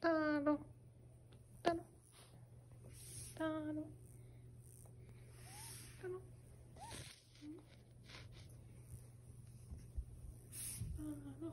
Taro. Taro. Taro. Taro. Taro.